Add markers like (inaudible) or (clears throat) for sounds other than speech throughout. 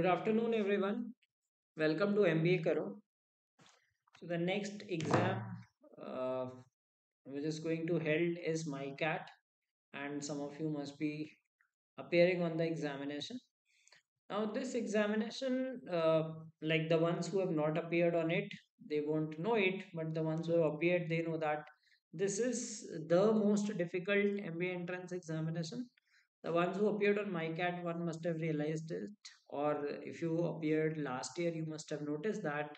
Good afternoon, everyone. Welcome to MBA Karo. So the next exam, uh, which is going to held, is MICAT, and some of you must be appearing on the examination. Now, this examination, uh, like the ones who have not appeared on it, they won't know it, but the ones who have appeared, they know that this is the most difficult MBA entrance examination. The ones who appeared on MICAT one must have realized it, or if you appeared last year, you must have noticed that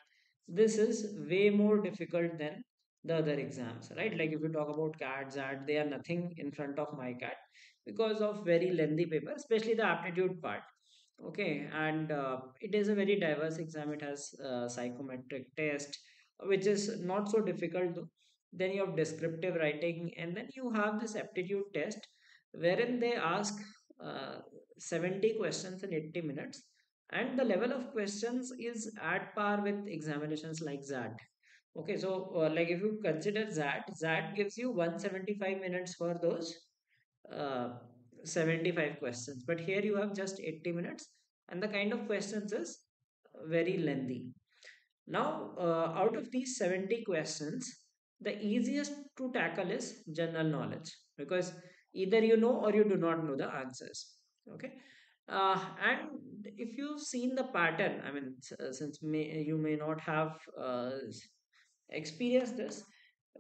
this is way more difficult than the other exams, right? Like if you talk about cats XAT, they are nothing in front of MICAT because of very lengthy paper, especially the aptitude part Okay, and uh, it is a very diverse exam. It has uh, psychometric test, which is not so difficult. Though. Then you have descriptive writing, and then you have this aptitude test, wherein they ask uh, 70 questions in 80 minutes, and the level of questions is at par with examinations like XAT. Okay, so uh, like if you consider XAT, XAT gives you 175 minutes for those uh, 75 questions. But here you have just 80 minutes and the kind of questions is very lengthy. Now uh, out of these 70 questions the easiest to tackle is general knowledge because either you know or you do not know the answers okay. Uh, and if you've seen the pattern i mean uh, since may, you may not have uh, experienced this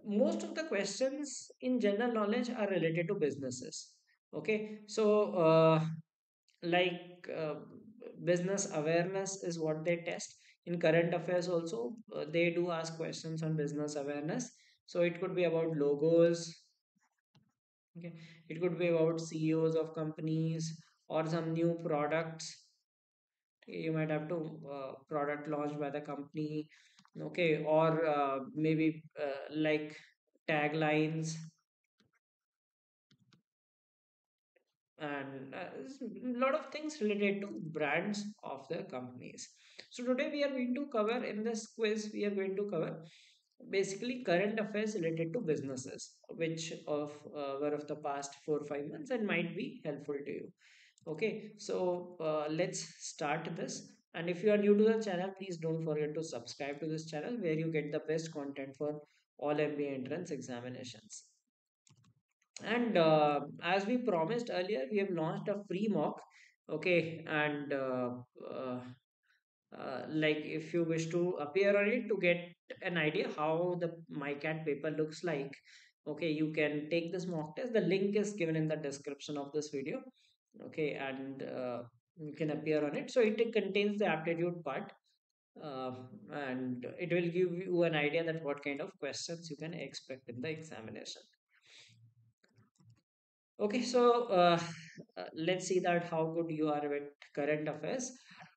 most of the questions in general knowledge are related to businesses. Okay? So uh, like uh, business awareness is what they test. In current affairs also uh, they do ask questions on business awareness. So it could be about logos. Okay? It could be about ceos of companies or some new products you might have to uh, product launched by the company. Okay or uh, maybe uh, like taglines. And a lot of things related to brands of the companies. So today we are going to cover in this quiz we are going to cover basically current affairs related to businesses which of uh, were of the past four five months and might be helpful to you okay so uh, let's start this and if you are new to the channel please don't forget to subscribe to this channel where you get the best content for all mba entrance examinations and uh, as we promised earlier, we have launched a free mock. Okay, and uh, uh, uh, like if you wish to appear on it to get an idea how the MICAT paper looks like, okay, you can take this mock test. The link is given in the description of this video. Okay, and uh, you can appear on it. So it contains the aptitude part. Uh, and it will give you an idea that what kind of questions you can expect in the examination. Okay, so uh, uh, let's see that how good you are with current affairs.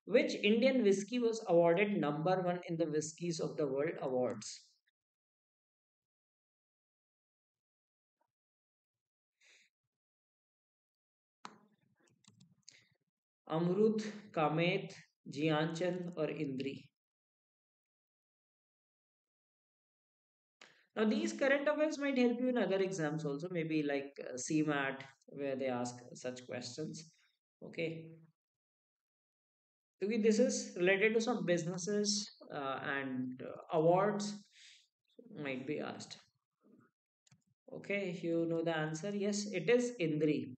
Which Indian whiskey was awarded number one in the Whiskies of the World Awards? Amrut, Kamet, Gianchand, or Indri? Now, these current affairs might help you in other exams also, maybe like uh, CMAT, where they ask such questions. Okay, okay this is related to some businesses uh, and uh, awards might be asked. Okay, you know the answer. Yes, it is Indri.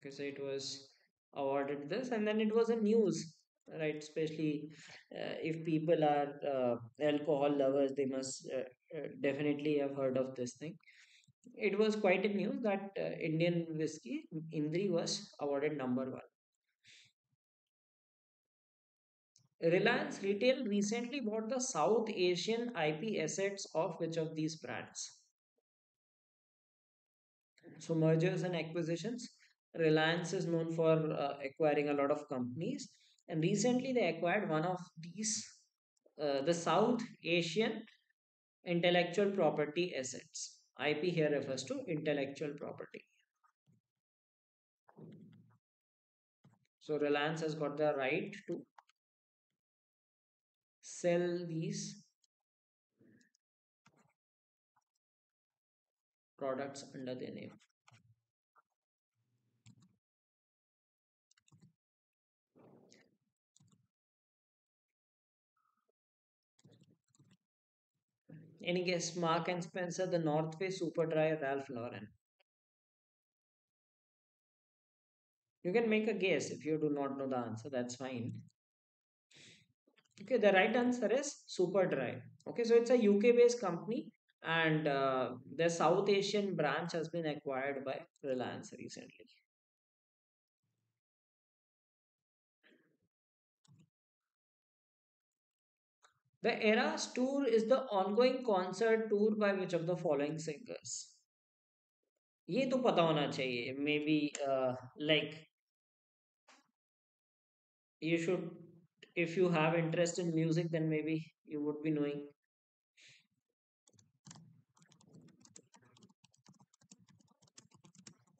because it was awarded this and then it was a news right? Especially uh, if people are uh, alcohol lovers they must uh, uh, definitely have heard of this thing. It was quite a news that uh, indian whiskey indri was awarded number one. Reliance retail recently bought the south asian ip assets of which of these brands? So mergers and acquisitions. Reliance is known for uh, acquiring a lot of companies, and recently they acquired one of these, uh, the South Asian intellectual property assets. IP here refers to intellectual property. So Reliance has got the right to sell these products under their name. Any guess? Mark and Spencer, The North Face, Superdry, Ralph Lauren. You can make a guess if you do not know the answer. That's fine. Okay, the right answer is Superdry. Okay, so it's a UK-based company, and uh, their South Asian branch has been acquired by Reliance recently. The Eras Tour is the ongoing concert tour by which of the following singers? ये तो पता होना चाहिए. Maybe uh, like you should, if you have interest in music, then maybe you would be knowing.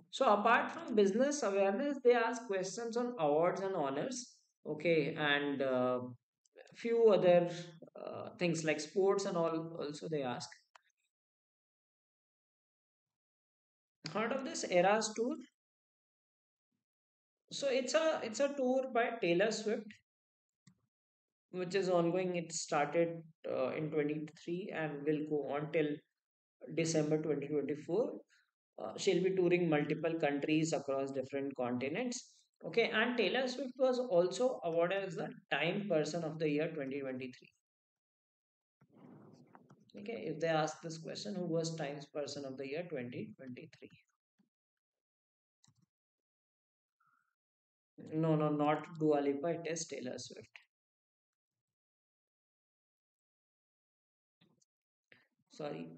So apart from business awareness, they ask questions on awards and honors. Okay, and uh, few other uh, things like sports and all also they ask. Heard of this Eras tour? So it's a it's a tour by Taylor Swift, which is ongoing. It started uh, in 23 and will go on till December 2024. Uh, she'll be touring multiple countries across different continents. Okay, and Taylor Swift was also awarded as the Time Person of the Year 2023. Okay, if they ask this question, who was Times Person of the Year 2023? No, no, not Dua Lipa, it is Taylor Swift. Sorry.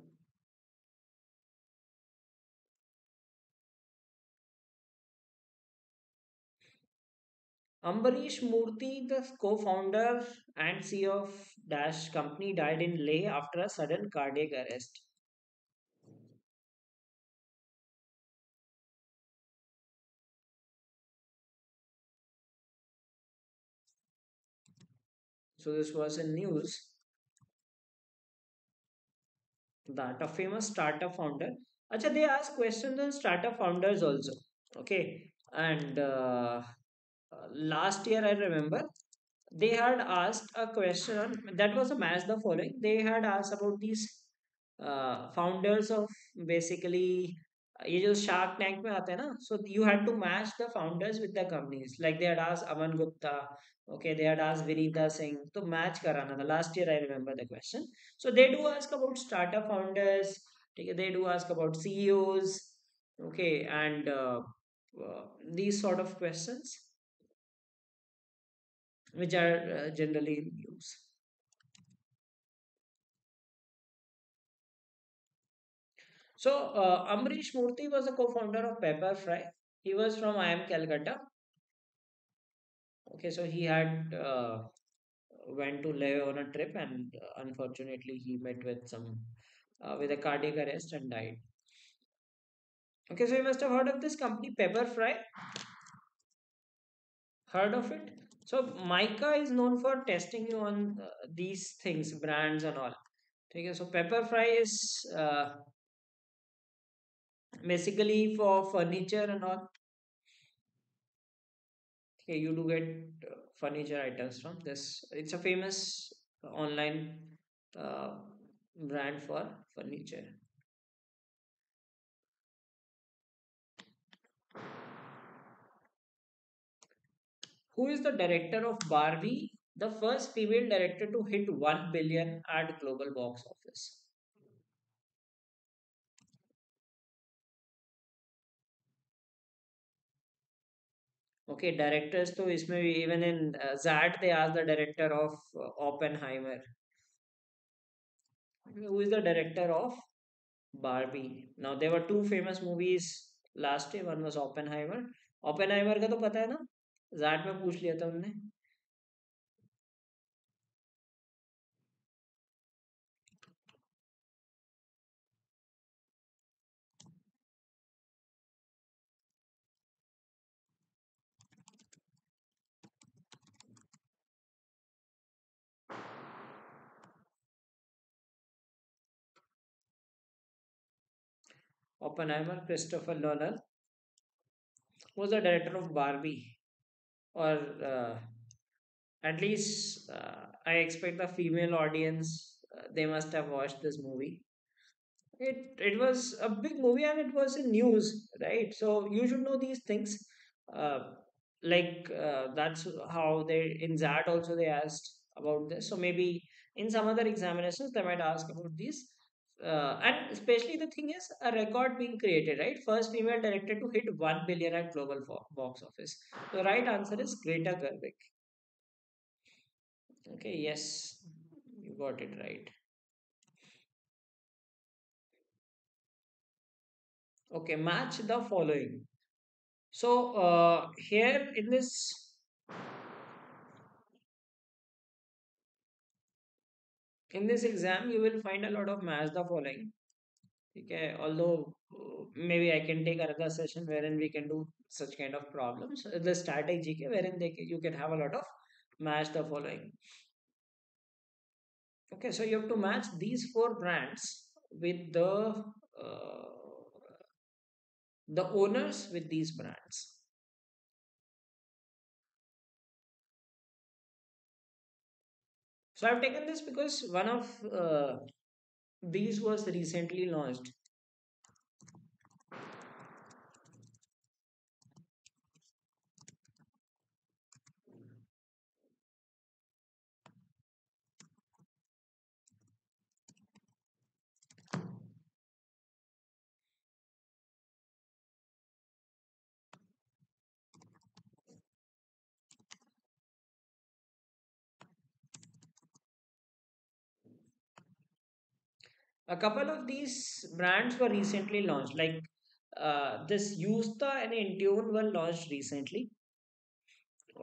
Ambarish Murthy, the co-founder and CEO of Dash company, died in Leh after a sudden cardiac arrest. So this was in news that a famous startup founder. Acha, they ask questions on startup founders also. Okay, and uh, uh, last year I remember they had asked a question on that was a match the following. They had asked about these uh, founders of basically ये जो shark tank में आते हैं ना so you had to match the founders with the companies like they had asked Aman Gupta okay they had asked Vinita Singh तो match कराना था last year I remember the question so they do ask about startup founders ठीक है they do ask about CEOs okay and uh, uh, these sort of questions which are uh, generally in use So, uh, Amrish Murthy was a co-founder of Pepperfry. He was from IIM Calcutta. Okay, so he had uh, went to Leh on a trip, and uh, unfortunately, he met with some uh, with a cardiac arrest and died. Okay, so you must have heard of this company, Pepperfry. Heard of it? So, MICA is known for testing you on uh, these things, brands and all. Okay, so Pepperfry is uh, basically for furniture and all. Okay, you do get uh, furniture items from this. It's a famous online uh, brand for furniture. Who is the director of Barbie? The first female director to hit 1 billion at global box office. Okay, directors तो इसमें भी even in uh, Zat they asked the director of uh, Oppenheimer. Who is the director of Barbie? Now there were two famous movies last year. One was Oppenheimer. Oppenheimer का तो पता है ना? जाट में पूछ लिया था उनने ओपनहाइमर क्रिस्टोफर लॉलर वो the director of Barbie or uh, at least uh, I expect the female audience uh, they must have watched this movie. It it was a big movie and it was in news, right? So you should know these things. Uh, like uh, that's how they in XAT also they asked about this. So maybe in some other examinations they might ask about these. Uh, and especially the thing is a record being created, right? First female director to hit 1 billion at global box office. The right answer is Greta Gerwig. Okay, yes, you got it right. Okay, match the following. So uh, here in this in this exam, you will find a lot of match the following. Okay, although uh, maybe I can take another session wherein we can do such kind of problems. Uh, The static GK wherein they, you can have a lot of match the following. Okay, so you have to match these four brands with the uh, the owners with these brands. So I've taken this because one of uh, these was recently launched. A couple of these brands were recently launched, like uh, this Yousta and Intune were launched recently.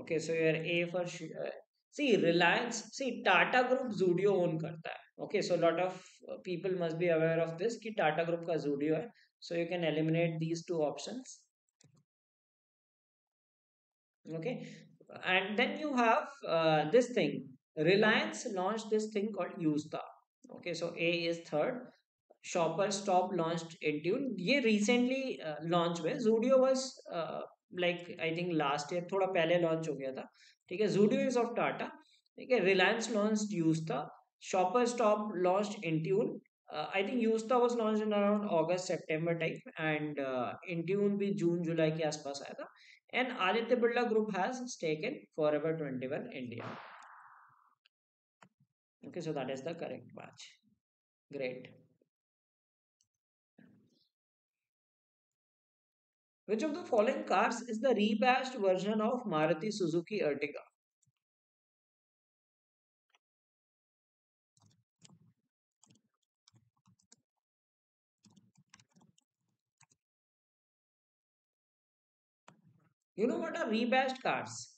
Okay, so your A for sure. Uh, see, Reliance, see, Tata Group Zudio own करता है. Okay, so a lot of uh, people must be aware of this कि Tata Group का Zudio है. So you can eliminate these two options. Okay, and then you have uh, this thing. Reliance launched this thing called Yousta. Okay, so A is third. Shopper Stop launched Intune ये recently launch हुए Zudio was like I think last year थोड़ा पहले launch हो गया था। ठीक है Zudio is of Tata ठीक है Reliance launch Yousta Shopper Stop launch Intune I think Yousta was launch in around अगस्त सितंबर टाइप एंड इंट्यून भी जून जुलाई के आसपास आया था। And Aditya Birla group has stake in Forever twenty one India okay so that is the correct match great Which of the following cars is the rebadged version of Maruti Suzuki Ertiga? You know what are rebadged cars?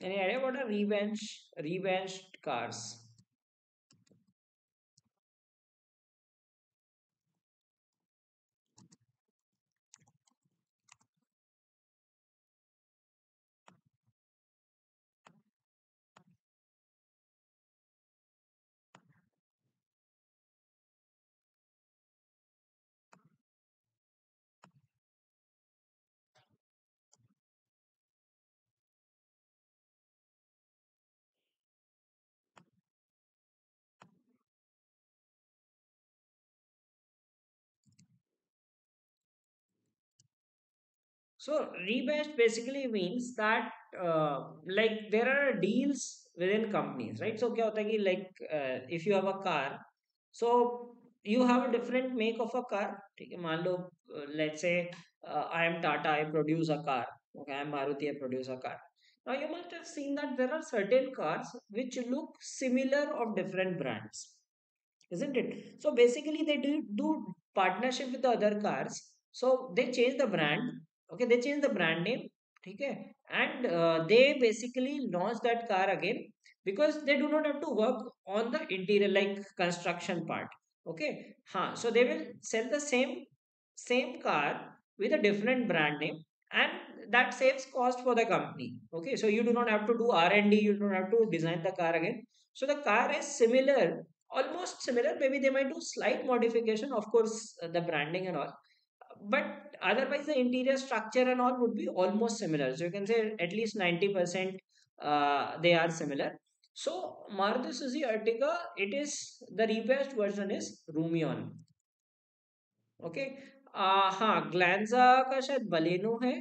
Any idea what are rebadged rebadged cars? So rebadged basically means that uh, like there are deals within companies, right? So kya hota ki, like uh, if you have a car, so you have a different make of a car. Maan uh, let's say uh, I am Tata, I produce a car. Okay, I am Maruti, I produce a car. Now you must have seen that there are certain cars which look similar of different brands, isn't it? So basically they do, do partnership with the other cars. So they change the brand okay they changed the brand name okay? And uh, they basically launched that car again because they do not have to work on the interior like construction part okay? Huh. so they will sell the same same car with a different brand name and that saves cost for the company okay? So you do not have to do r&d you do not have to design the car again. So the car is similar almost similar. Maybe they might do slight modification of course uh, the branding and all but otherwise the interior structure and all would be almost similar so you can say at least 90% uh, they are similar so maruti suzuki ertiga it is the rebadged version is rumion okay uh, हाँ Glanza का शायद Baleno है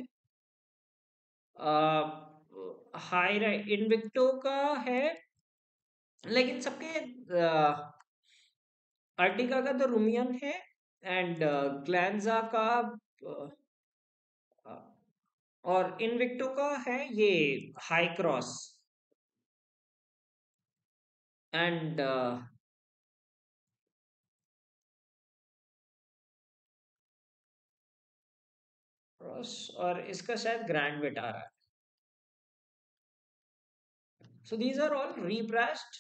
high Invicto का है लेकिन सबके Ertiga का तो रूमियन है एंड ग्लैंजा का अ, अ, और इनविक्टो का है ये हाई क्रॉस। एंड क्रॉस और इसका शायद ग्रैंड वेट आ रहा है। So these are all repressed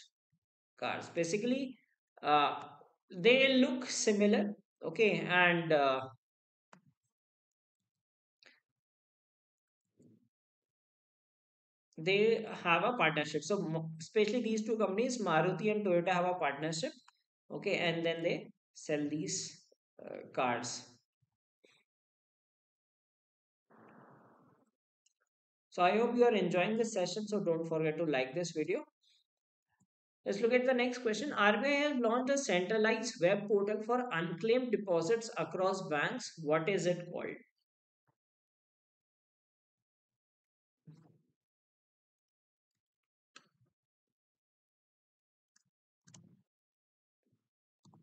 cars basically they look similar okay and they have a partnership. So especially these two companies, Maruti and Toyota, have a partnership. Okay, and then they sell these uh, cars. So I hope you are enjoying this session. So don't forget to like this video. Let's look at the next question. RBI has launched a centralized web portal for unclaimed deposits across banks. What is it called?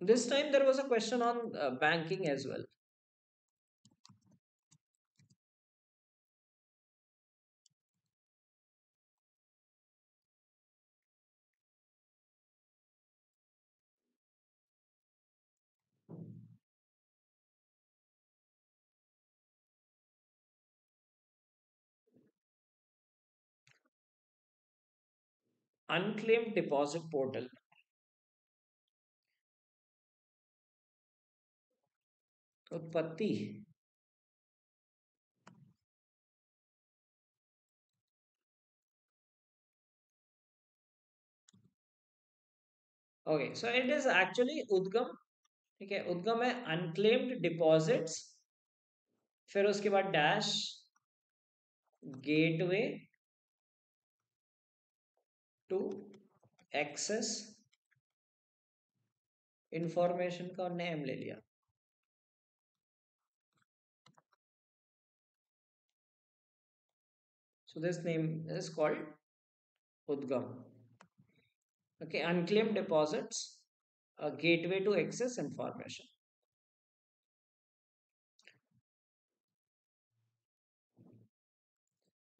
This time there was a question on uh, banking as well. Unclaimed deposit portal. उत्पत्ति। Okay so it is actually उद्गम, ठीक है? उद्गम है unclaimed deposits फिर उसके बाद dash gateway to access information का नेम ले लिया। so this name is called udgam okay unclaimed deposits a gateway to access information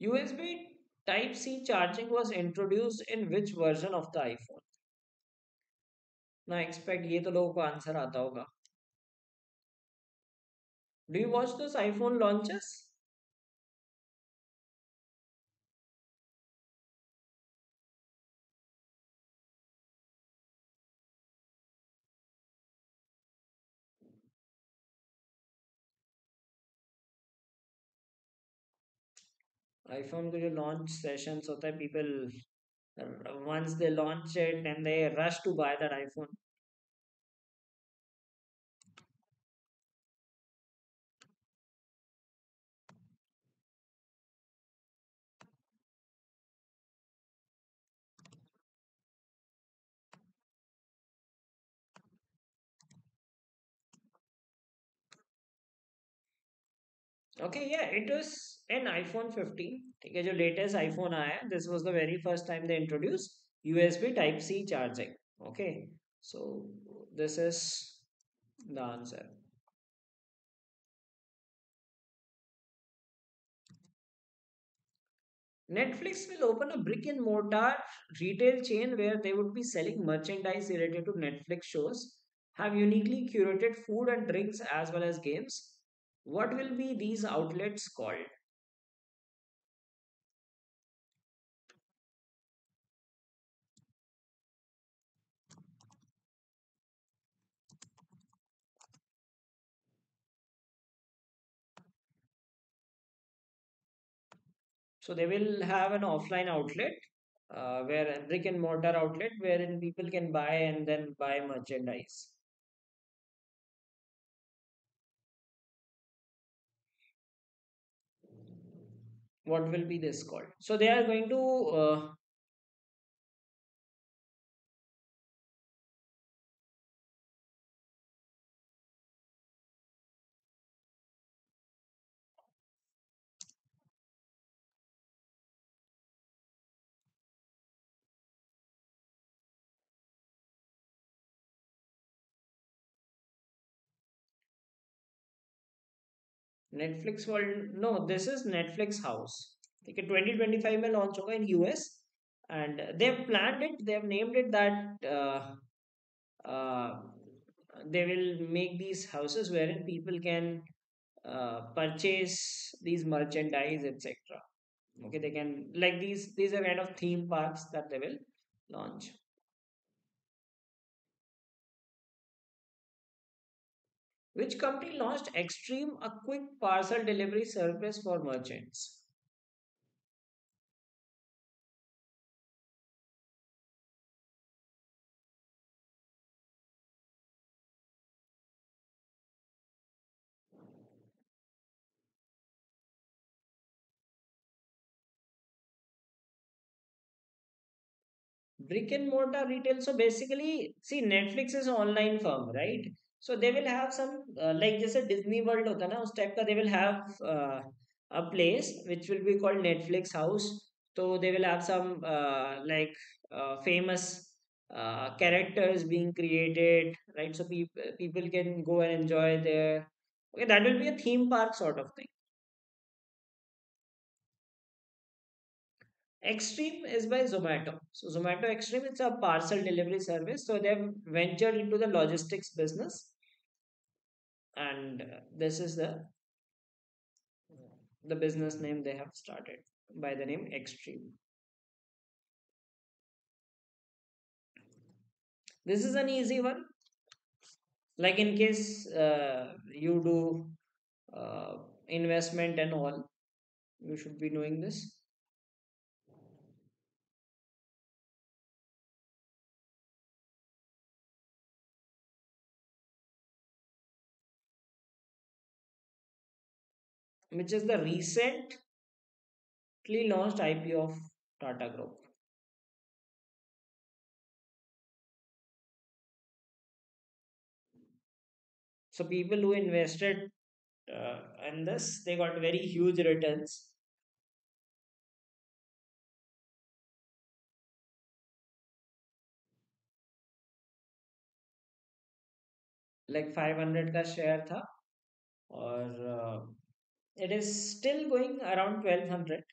usb type c charging was introduced in which version of the iphone now expect ये तो लोगों को answer आता होगा do you watch those iphone launches iphone के जो launch sessions होता है people uh, once they launch it and they rush to buy that iphone Okay, yeah, it was an iPhone 15. ठीक है जो latest iPhone आया है, this was the very first time they introduced USB Type C charging. Okay, so this is the answer. Netflix will open a brick and mortar retail chain where they would be selling merchandise related to Netflix shows, have uniquely curated food and drinks as well as games. What will be these outlets called? So they will have an offline outlet, uh, where a brick and mortar outlet wherein people can buy and then buy merchandise. What will be this called? So they are going to uh, Netflix World. No, this is Netflix House. Okay, 2025 में launch होगा in US and they have planned it. They have named it that uh, uh, they will make these houses wherein people can uh, purchase these merchandise, etc. Okay, they can like these. These are kind of theme parks that they will launch. Which company launched Xtreme, a quick parcel delivery service for merchants? brick and mortar retail so basically see netflix is an online firm right so they will have some uh, like just a disney world hota na us type ka they will have uh, a place which will be called netflix house. so they will have some uh, like uh, famous uh, characters being created right? So people people can go and enjoy there. Okay that will be a theme park sort of thing. Xtreme is by Zomato. So Zomato Xtreme it's a parcel delivery service. So they've ventured into the logistics business, and uh, this is the the business name they have started by the name Xtreme. This is an easy one. Like in case uh, you do uh, investment and all, you should be knowing this. which is the recently launched IPO of Tata Group. So people who invested uh, in this, they got very huge returns, like 500 का share था और uh, it is still going around 1200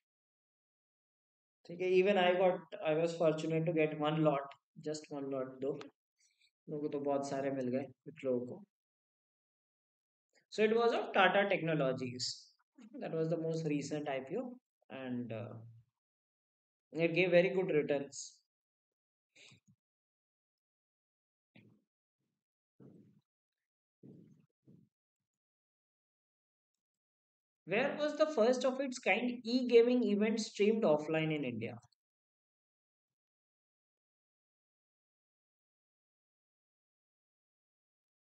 ठीक है even I got I was fortunate to get one lot just one lot दो लोगों को तो बहुत सारे मिल गए कुछ लोगों को so it was of Tata Technologies that was the most recent IPO and uh, it gave very good returns Where was the first of its kind e-gaming event streamed offline in India?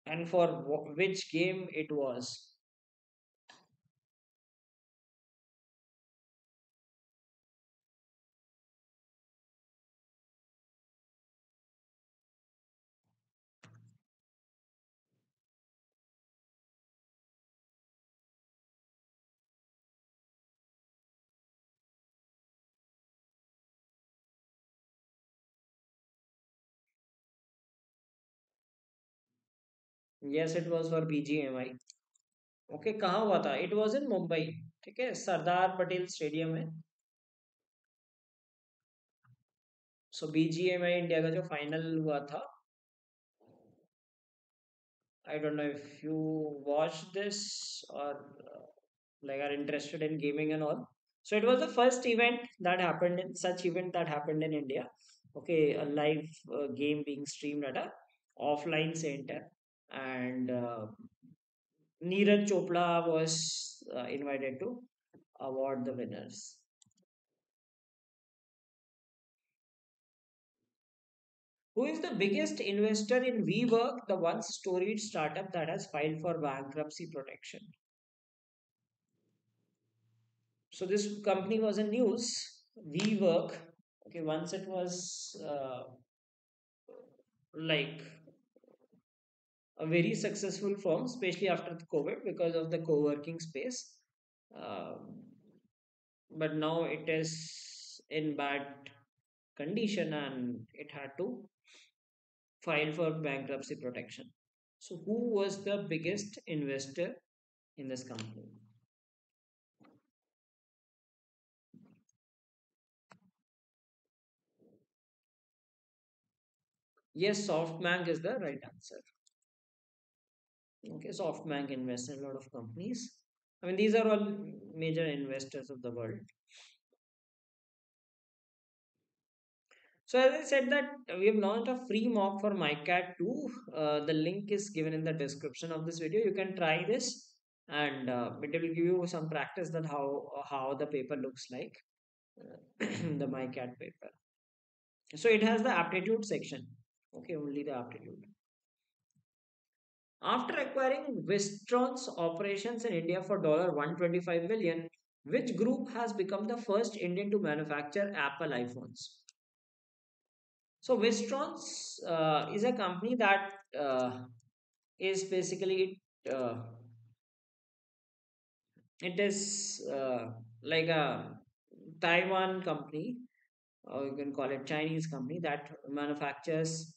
And for which game it was yes it was for BGMI okay कहा हुआ था? It was in Mumbai ठीक है? Sardar Patel stadium है। सो BGMI India का जो final हुआ था I don't know if you watch this और like are interested in gaming and all so it was the first event that happen in such event that happen in India okay live game being stream data offline centre and uh, Neeraj Chopra was uh, invited to award the winners. Who is the biggest investor in WeWork, the once storied startup that has filed for bankruptcy protection? So this company was in news. WeWork, okay, once it was uh, like a very successful firm, especially after the COVID because of the co-working space. Um, but now it is in bad condition and it had to file for bankruptcy protection. So, who was the biggest investor in this company? Yes, SoftBank is the right answer. Okay, SoftBank invests in a lot of companies. I mean, these are all major investors of the world. So as I said that we have launched a free mock for MICAT 2. Uh, the link is given in the description of this video. You can try this and uh, it will give you some practice that how how the paper looks like, (clears throat) the MICAT paper. So it has the aptitude section. Okay, only the aptitude. After acquiring Wistron's operations in India for 125 million, which group has become the first Indian to manufacture Apple iPhones? So Wistron's uh, is a company that uh, is basically uh, it is uh, like a Taiwan company, or you can call it Chinese company that manufactures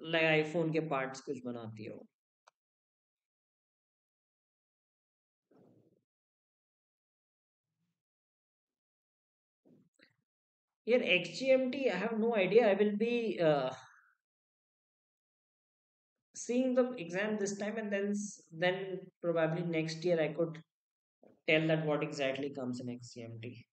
uh, like iPhone के parts कुछ बनाती हो. Here XGMT, I have no idea. I will be uh, seeing the exam this time, and then s- then probably next year I could tell that what exactly comes in XGMT.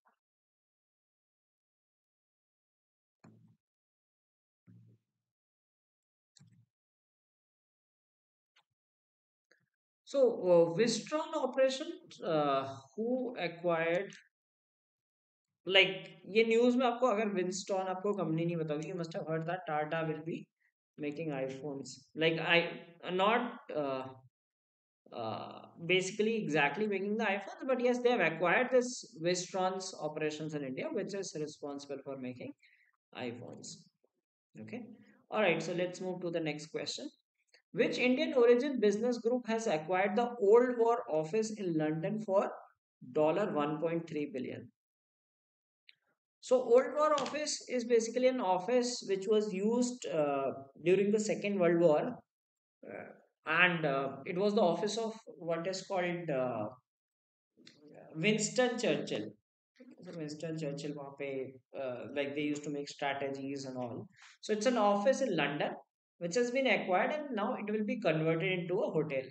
So uh, Wistron operation, uh, who acquired like ये news में आपको अगर विंस्टॉन आपको company नहीं बताओगी you must have heard that Tata will be making iPhones like I not uh, uh, basically exactly making the iPhones but yes they have acquired this Wistron's operations in India which is responsible for making iPhones okay all right so let's move to the next question Which Indian origin business group has acquired the Old War office in London for $1.3 billion? So, Old War office is basically an office which was used uh, during the Second World War, uh, and uh, it was the office of what is called uh, Winston Churchill. Winston Churchill, pe, uh, like they used to make strategies and all. So, it's an office in London which has been acquired and now it will be converted into a hotel.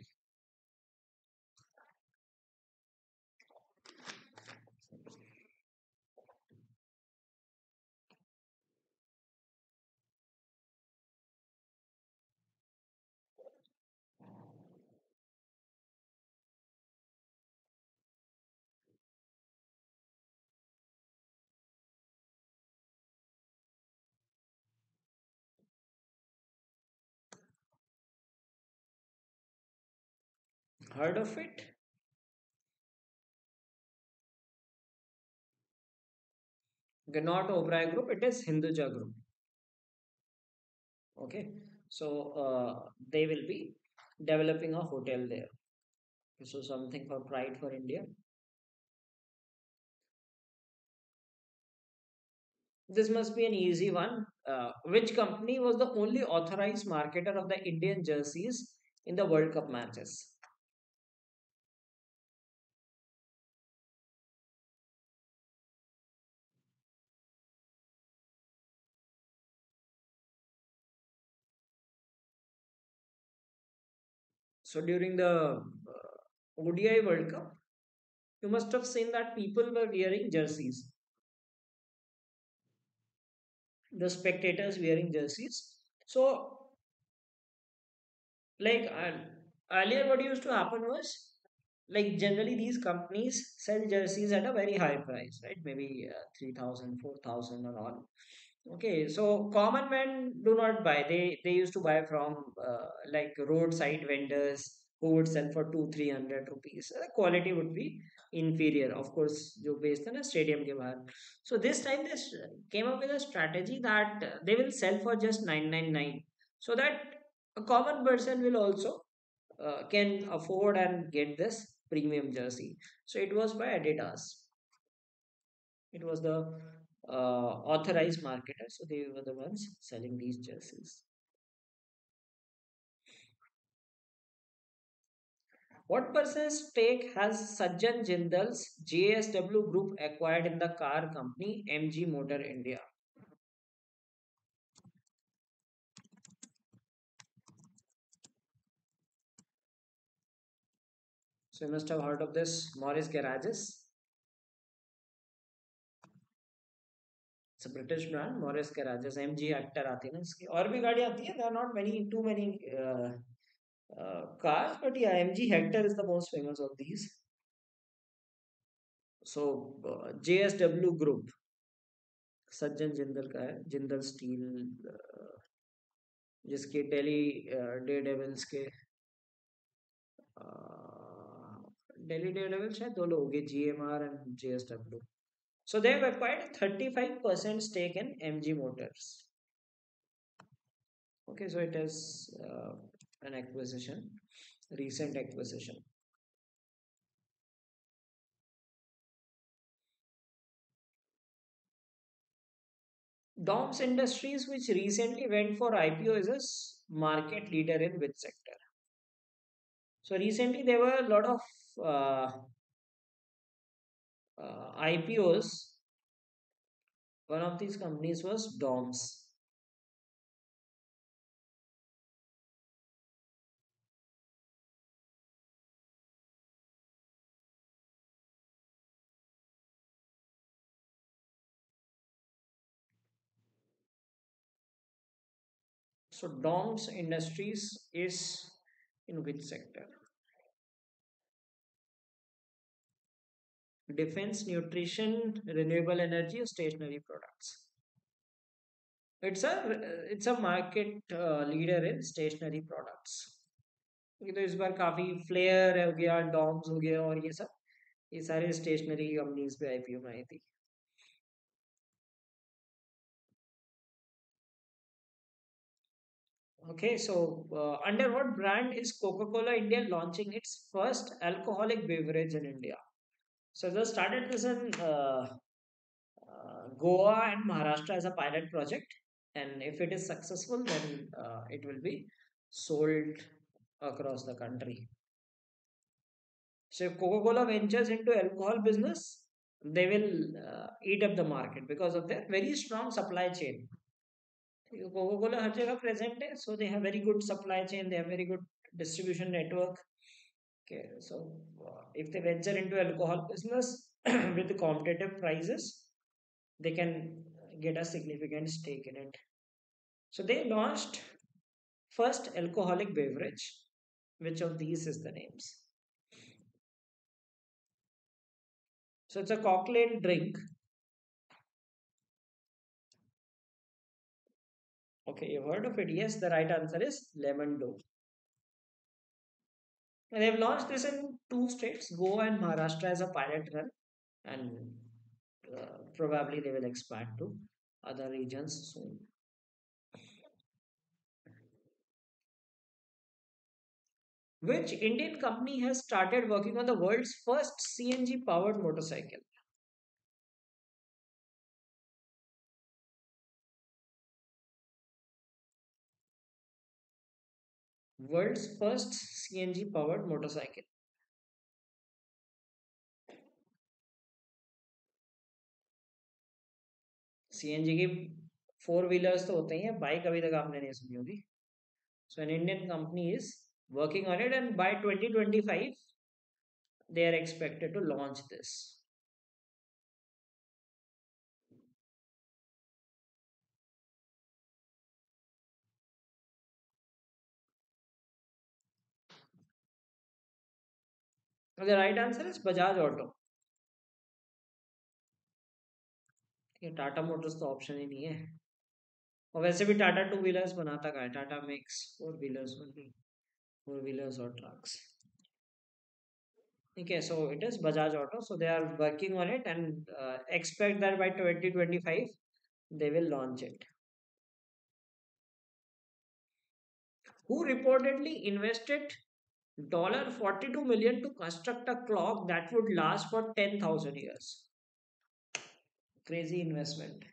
Heard of it? Okay, not Oberoi Group. It is Hinduja Group. Okay, so uh, they will be developing a hotel there. So something for pride for India. This must be an easy one. Uh, which company was the only authorized marketer of the Indian jerseys in the World Cup matches? So during the uh, ODI World Cup, you must have seen that people were wearing jerseys. The spectators wearing jerseys. So like uh, earlier, what used to happen was like generally these companies sell jerseys at a very high price, right? Maybe uh, 3000, and all Okay, so common men do not buy. They they used to buy from uh, like roadside vendors who would sell for two three hundred rupees. The quality would be inferior, of course. जो बेचते हैं ना stadium के बाहर. So this time they s- came up with a strategy that uh, they will sell for just nine nine nine, so that a common person will also uh, can afford and get this premium jersey. So it was by Adidas. It was the uh, uh, authorized marketer, so they were the ones selling these jerseys. What percent stake has Sajjan Jindal's JSW Group acquired in the car company MG Motor India? So you must have heard of this Morris Garages. So British brand Morris के राजा M G actor आती है ना इसकी और भी गाड़ी आती है। There not many too many cars but yeah M G Hector is the most famous of these so J S W group Sajjan Jindal का है जिंदल स्टील जिसके डेली डे डेविल्स के डेली डे डेविल्स है दो लोग हो गए G M R and J S W So they have acquired 35% stake in MG Motors. Okay, so it is uh, an acquisition, recent acquisition. DOMS Industries, which recently went for IPO, is a market leader in which sector? So recently there were a lot of uh, uh, IPOs One of these companies was DOMS. So DOMS Industries is in which sector? defense, nutrition, renewable energy, stationery products. It's a it's a market uh, leader in stationery products. हो गया हो गया और ये सब ये सारे पे में आई थी Okay, so uh, under what brand is Coca Cola India launching its first alcoholic beverage in India? So they started this in uh, uh, Goa and Maharashtra as a pilot project, and if it is successful, then uh, it will be sold across the country. So if Coca-Cola ventures into alcohol business, they will uh, eat up the market because of their very strong supply chain. Coca-Cola हर जगह present है, so they have very good supply chain, they have very good distribution network. Okay, so if they venture into alcohol business (clears throat) with competitive prices, they can get a significant stake in it. So they launched first alcoholic beverage. Which of these is the names? So it's a cocktail drink. Okay, you've heard of it. Yes, the right answer is Lemon-Dou. They've launched this in two states, Goa and Maharashtra, as a pilot run, and uh, probably they will expand to other regions soon. Which Indian company has started working on the world's first CNG powered motorcycle? World first CNG powered motorcycle C N G की four wheelers तो होते हैं bike अभी तक आपने नहीं सुनी होगी। So an Indian company is working on it and by 2025 they are expected to launch this the right answer is bajaj auto ये टाटा मोटर्स तो ऑप्शन ही नहीं है और वैसे भी टाटा टू व्हीलर्स बनाता का है Tata makes four wheelers four wheelers और trucks okay so it is bajaj auto so they are working on it and uh, expect that by 2025 they will launch it who reportedly invested 42 million to construct a clock that would last for 10000 years. Crazy investment.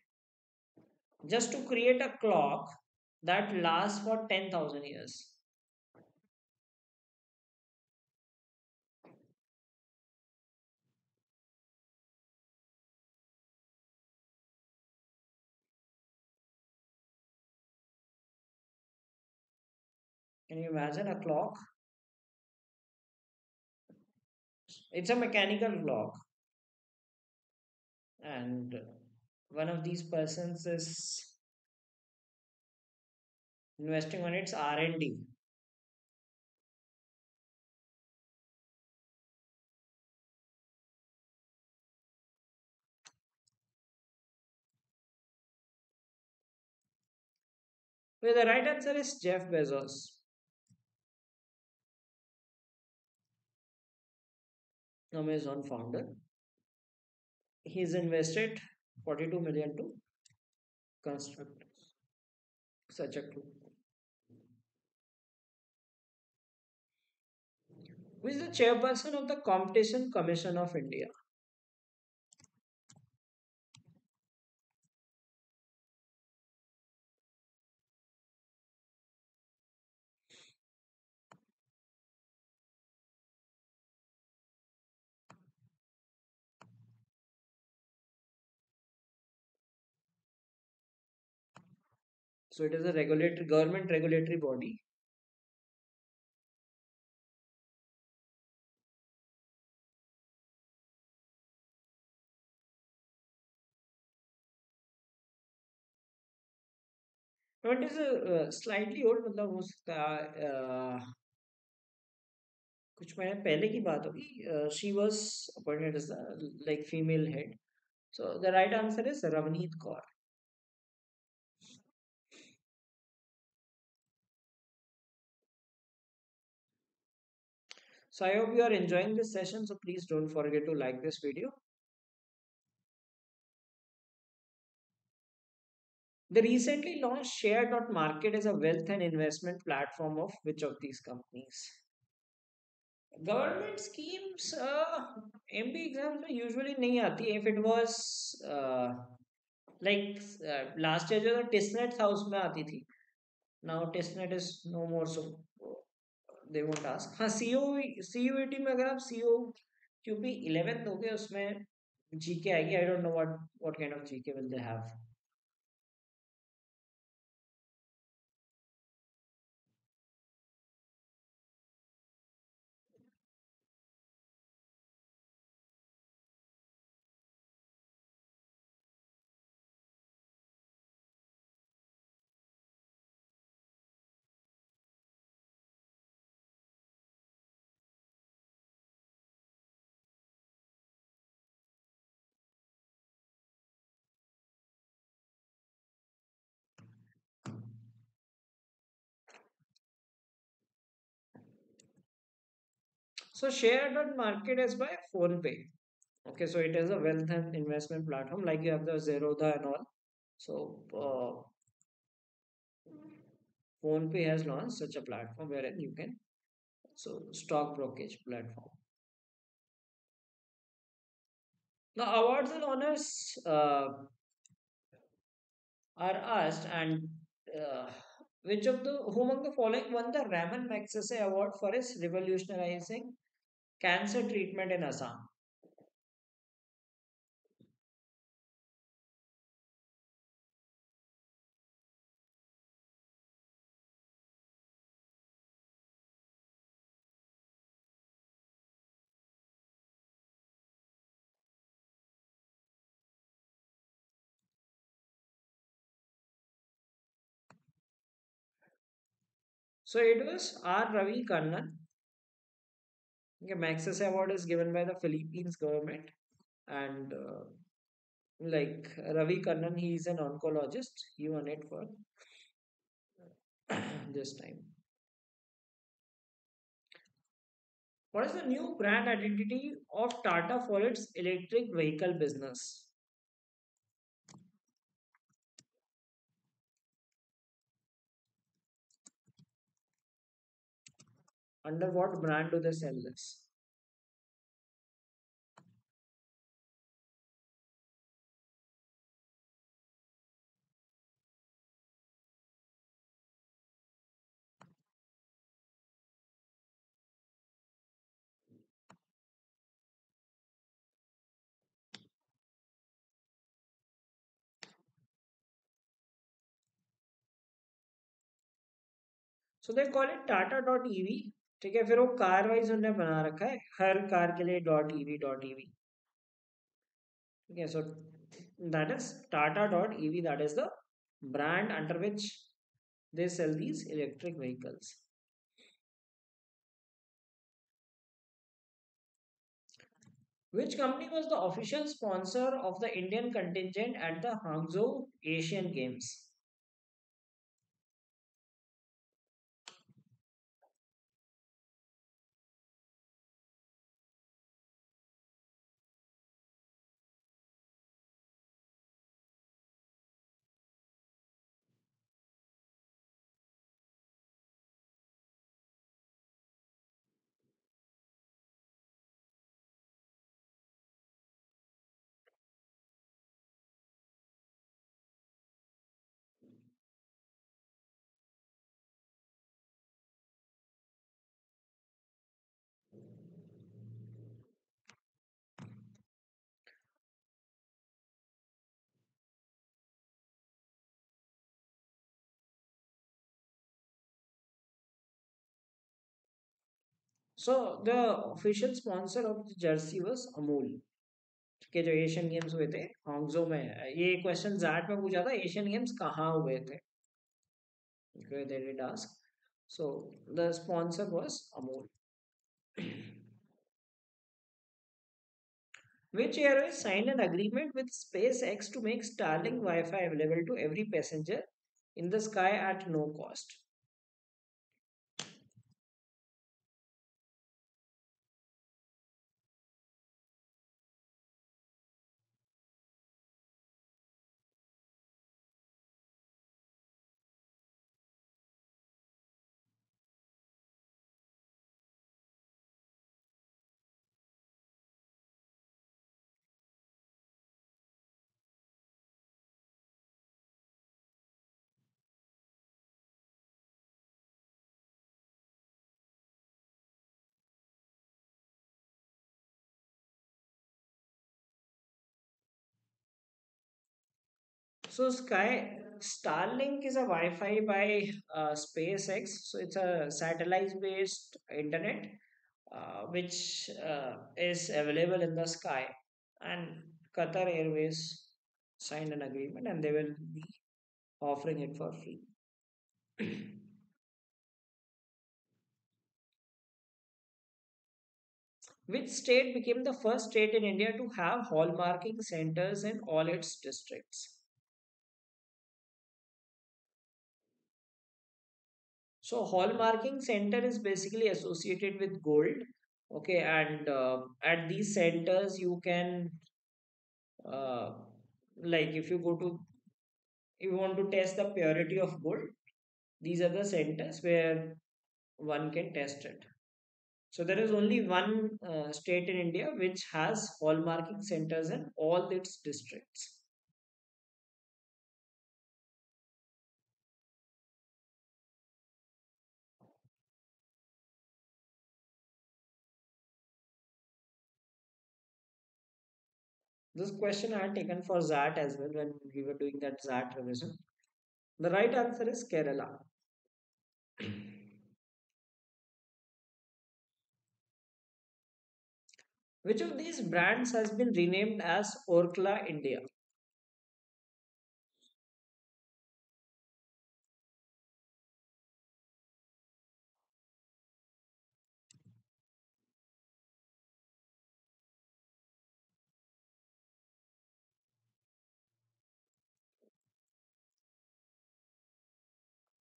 Just to create a clock that lasts for 10000 years. Can you imagine a clock it's a mechanical clock and one of these persons is investing on its r&d Well, the right answer is Jeff Bezos, Amazon founder. He's invested 42 million to construct such a group. Who is the chairperson of the Competition Commission of India? So it is a regulatory government regulatory body. No, it is a uh, slightly old मतलब हो सकता है uh, कुछ महीने पहले की बात होगी uh, she was appointed as a like female head. So the right answer So I hope you are enjoying this session. So please don't forget to like this video. The recently launched share.market is a wealth and investment platform of which of these companies? Government schemes, uh, MB exams usually not aati. If it was uh, like uh, last year, जो testnet था उसमें आती थी now TISSNET is no more so they won't ask हाँ सी ओ सी you में अगर आप सी ओ क्योंकि इलेवेंथ हो गए उसमें जी के आएगी। I don't know what what kind of G K will they have So Share.market is by PhonePe. Okay, so it is a wealth and investment platform like you have the Zerodha and all. So uh, PhonePe has launched such a platform wherein you can so stock brokerage platform. The awards and honors uh, are asked and uh, which of the whom of the following won the Ramon Magsaysay Award for his revolutionizing cancer treatment in Assam? So it was R. Ravi Kannan. Okay, Magsaysay Award is given by the Philippines government and uh, Like Ravi Kannan, he is an oncologist. He won it for (clears throat) this time. What is the new brand identity of Tata for its electric vehicle business? Under what brand do they sell this? So they call it tata.ev ठीक है, फिर वो car wise उन्होंने बना रखा है, हर car के लिए डॉट ईवी डॉट ईवी ठीक है so that is Tata dot EV that is the brand under which they sell these electric vehicles Which company was the official sponsor of the Indian contingent at the Hangzhou Asian Games? So the official sponsor of the jersey was Amul के जो Asian games हुए थे हांगजो में ये question jet में पूछा था Asian games कहाँ हुए थे okay, they did ask so the sponsor was Amul which airways signed an agreement with SpaceX to make Starlink Wi-Fi available to every passenger in the sky at no cost So Sky Starlink is a Wi-Fi by uh, SpaceX. So it's a satellite-based internet uh, which uh, is available in the sky. And Qatar Airways signed an agreement, and they will be offering it for free. (clears throat) Which state became the first state in India to have hallmarking centers in all its districts? So hallmarking center is basically associated with gold. Okay, and uh, at these centers you can uh, like if you go to you want to test the purity of gold, these are the centers where one can test it. So there is only one uh, state in India which has hallmarking centers in all its districts. This question I had taken for XAT as well when we were doing that XAT revision. The right answer is Kerala. Which of these brands has been renamed as Orkla India?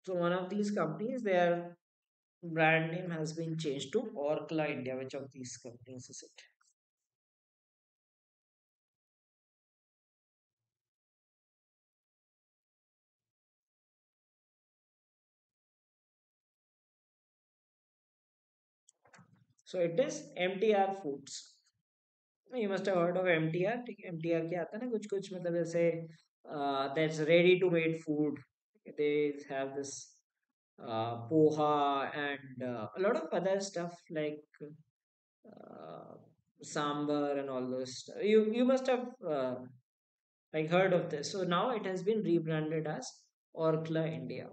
So one of these companies, their brand name has been changed to Orkla India. Which of these companies is it? So it is MTR Foods. You must have heard of MTR. MTR क्या आता है ना कुछ कुछ मतलब जैसे uh, that's ready to made food they have this uh, poha and uh, a lot of other stuff like uh, sambar and all those. Stuff. You you must have uh, like heard of this. So now it has been rebranded as Orkla India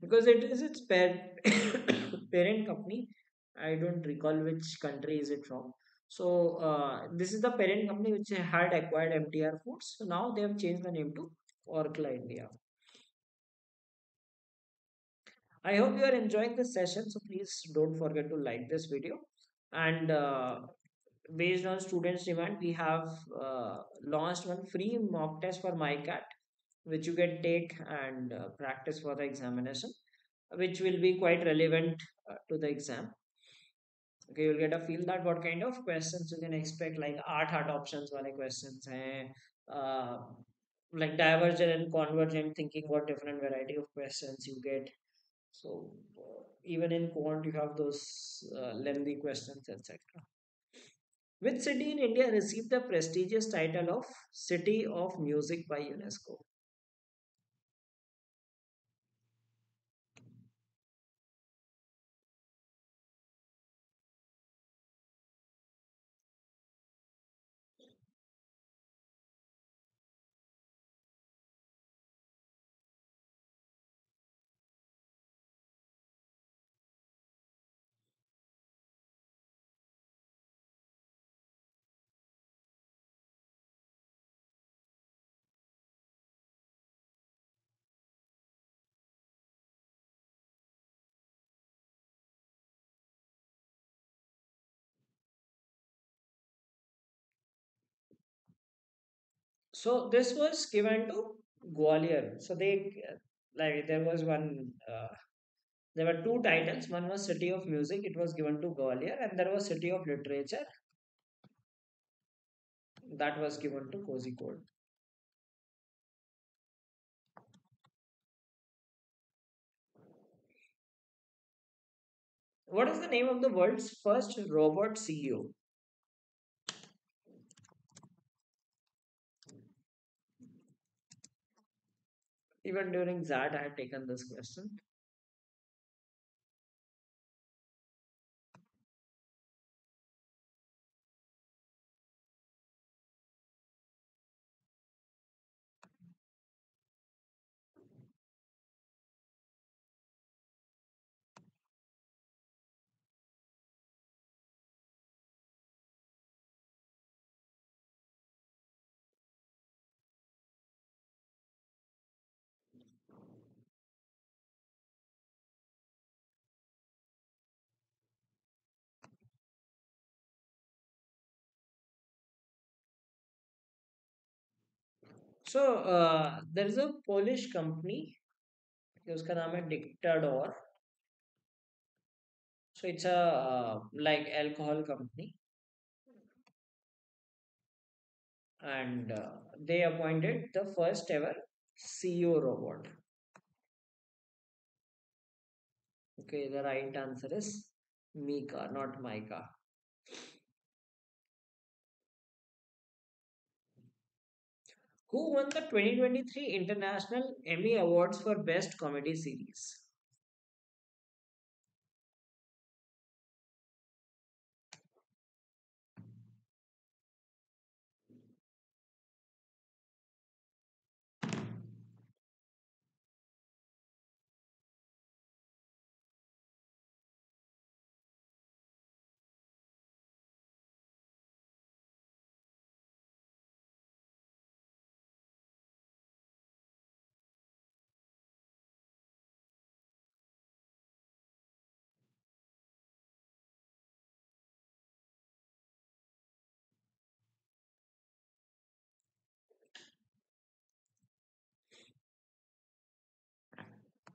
because it is its par- (coughs) parent company. I don't recall which country is it from. So uh, this is the parent company which had acquired MTR Foods. So now they have changed the name to Orkla India. I hope you are enjoying this session. So please don't forget to like this video. And uh, based on students' demand, we have uh, launched one free mock test for MICAT, which you can take and uh, practice for the examination, which will be quite relevant uh, to the exam. Okay, you'll get a feel that what kind of questions you can expect, like art hard options wale questions hai, uh, like divergent and convergent thinking, what different variety of questions you get. So uh, even in quant, you have those uh, lengthy questions, etc. Which city in India received the prestigious title of City of Music by UNESCO? So this was given to Gwalior. So they like there was one. Uh, there were two titles. One was City of Music. It was given to Gwalior, and there was City of Literature. That was given to Kozhikode. What is the name of the world's first robot CEO? Even during that, I had taken this question. So uh, there is a Polish company उसका नाम है Dictador. So it's a uh, like alcohol company, and uh, they appointed the first ever CEO robot. Okay, the right answer is Mika, not Micah. Who won the 2023 International Emmy Awards for Best Comedy Series?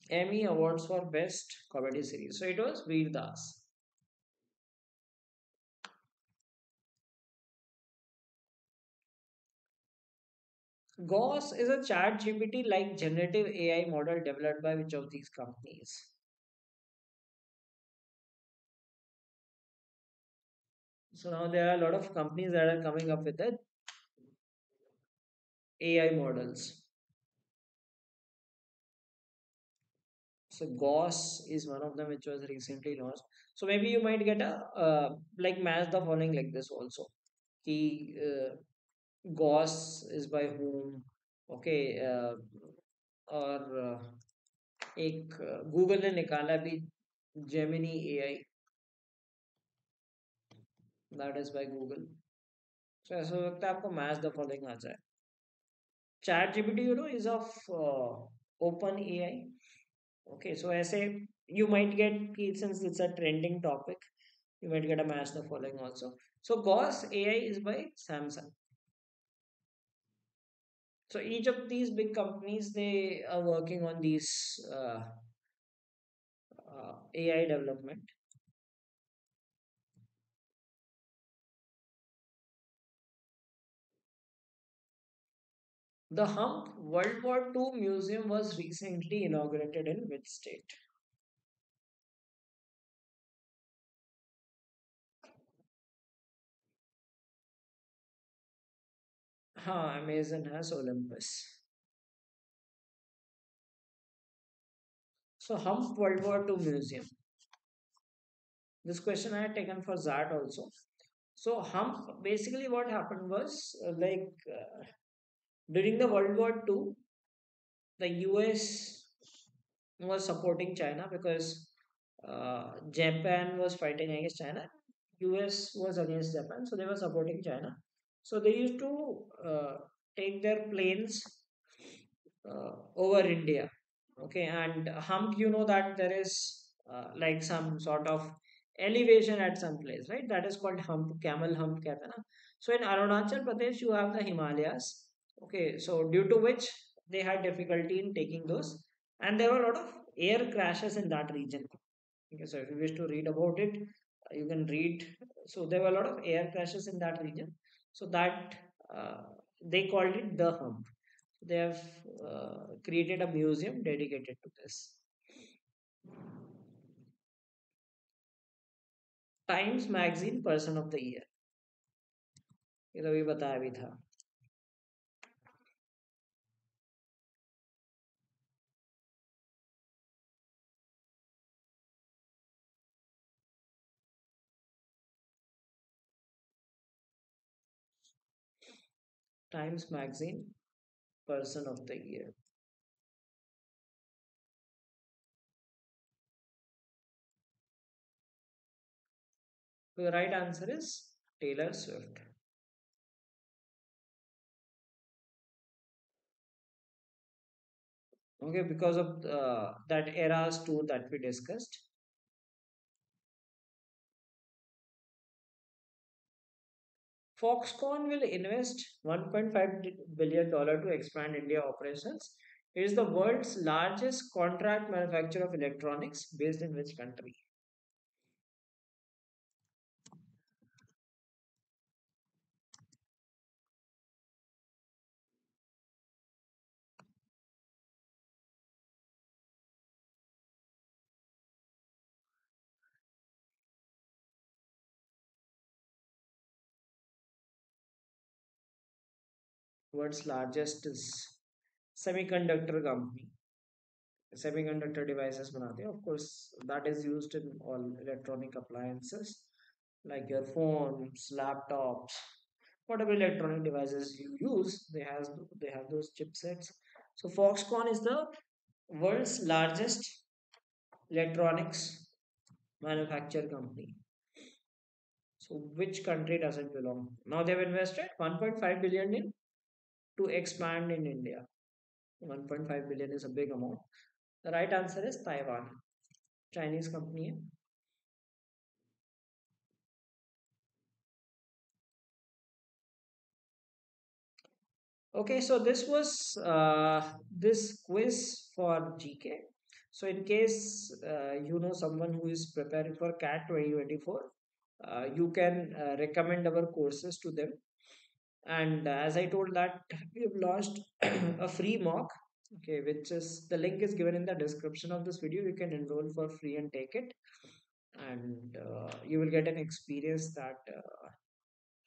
Emmy Awards for Best Comedy Series. So it was Veer Das. Gauss is a chat GPT like generative AI model developed by which of these companies? So now there are a lot of companies that are coming up with the AI models. So GOS is one of them which was recently launched. So maybe you might get a uh, like match the following like this also. Ki uh, GOS is by whom? Okay, uh, और uh, एक Google ने निकाला भी Gemini AI that is by Google so ऐसा हो सकता है आपको मैच द फॉलोइंग आ जाए chat GPT you know is of open AI okay so ऐसे you might get since it's a trending topic you might get a match the following also. So gauss ai is by samsung. So each of these big companies they are working on these uh, uh, ai development the hump world war ii museum was recently inaugurated in which state? हाँ amazon has olympus. So hump world war ii museum. This question i had taken for XAT also. So hump basically what happened was uh, like uh, during the world war ii the us was supporting china because uh, japan was fighting against china. Us was against japan so they were supporting china. So they used to uh, take their planes uh, over india okay? And hump you know that there is uh, like some sort of elevation at some place right? That is called hump camel hump so in arunachal pradesh you have the himalayas okay so due to which they had difficulty in taking those and there were a lot of air crashes in that region okay so if you wish to read about it you can read so there were a lot of air crashes in that region so that uh, they called it the hump they have uh, created a museum dedicated to this times magazine person of the year ये तो भी बताया भी था Times Magazine Person of the Year. The right answer is Taylor Swift. Okay, because of uh, that era's tour that we discussed, Foxconn will invest 1.5 billion dollar to expand India operations. It is the world's largest contract manufacturer of electronics based in which country? World's largest is semiconductor company. Semiconductor devices बनाते हैं. Of course, that is used in all electronic appliances like your phones, laptops, whatever electronic devices you use. They has they have those chipsets. So Foxconn is the world's largest electronics manufacture company. So which country does it belong? Now they've invested 1.5 billion in to expand in India. 1.5 billion is a big amount. The right answer is Taiwan. Chinese company. Okay, so this was uh, this quiz for GK. So in case uh, you know someone who is preparing for CAT 2024, uh, you can uh, recommend our courses to them and as i told that we have launched (clears throat) a free mock okay which is the link is given in the description of this video. You can enroll for free and take it. And uh, you will get an experience that uh,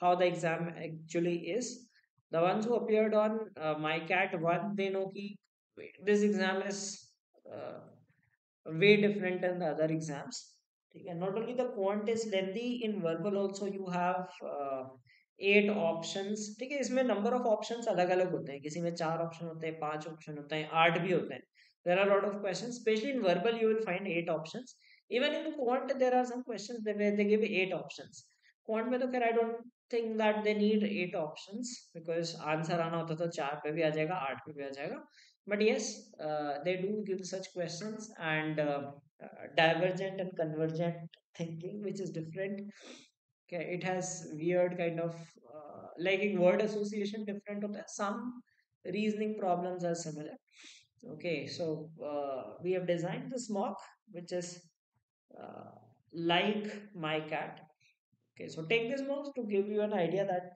how the exam actually is. The ones who appeared on uh, MICAT one they know ki this exam is uh, way different than the other exams. And not only the quant is lengthy in verbal also you have uh, uh, eight ठीक है इसमें number of options अलग अलग होते हैं किसी में चार option होते हैं पाँच option होते हैं आठ भी होते हैं there are lot of questions especially in verbal you will find eight options even in quant there are some questions where give eight options quant में तो खैर I don't think that they need eight options because answer आना होता तो चार पे भी आ जाएगा आठ पे भी आ जाएगा uh, they do give such questions and uh, uh, divergent and convergent thinking which is different it has weird kind of uh, like in word association different of that some reasoning problems are similar. Okay so uh, we have designed this mock which is uh, like MICAT. Okay so take this mock to give you an idea that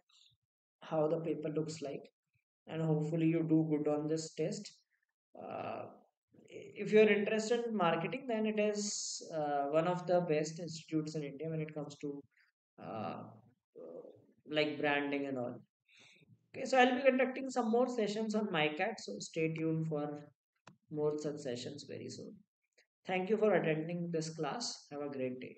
how the paper looks like and hopefully you do good on this test. Uh, if you're interested in marketing then it is uh, one of the best institutes in india when it comes to uh, like branding and all. Okay so i'll be conducting some more sessions on MICAT so stay tuned for more such sessions very soon. Thank you for attending this class. Have a great day